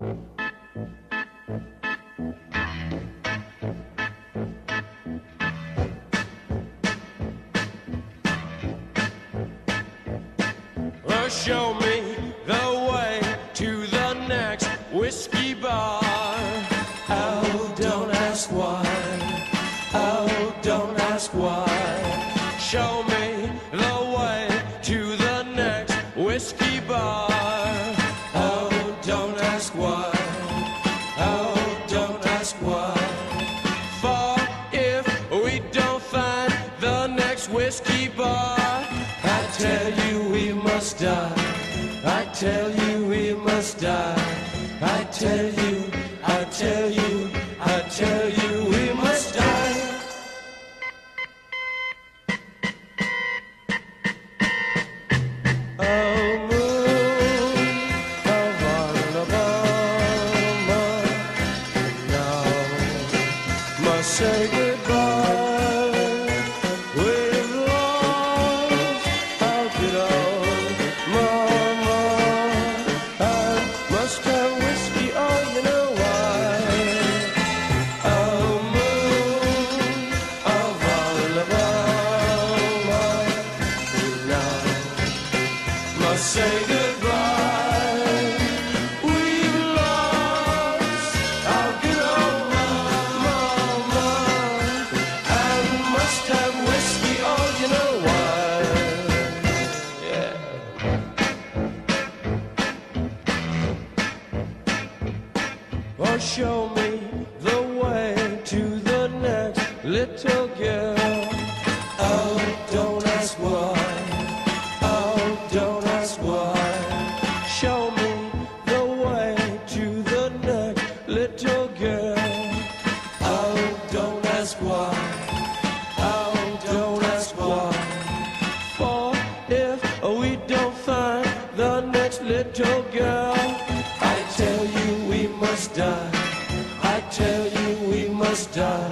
Well, show me the way to the next whiskey bar. Next whiskey bar, I tell you we must die. I tell you we must die. I tell you, I tell you, I tell you we must die. Say say goodbye. We've lost our good old mama, and must have whiskey. Oh, you know why? Yeah. Oh, show me the way to the next little girl. Ask why. Oh, don't ask why. For if we don't find the next little girl, I tell you we must die. I tell you we must die.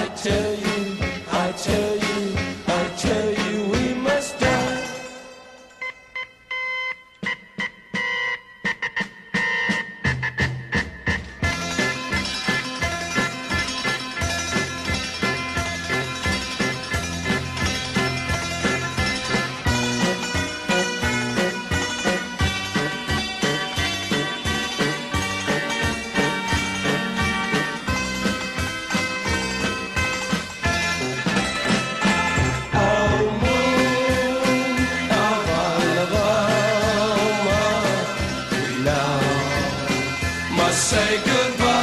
I tell you, say goodbye.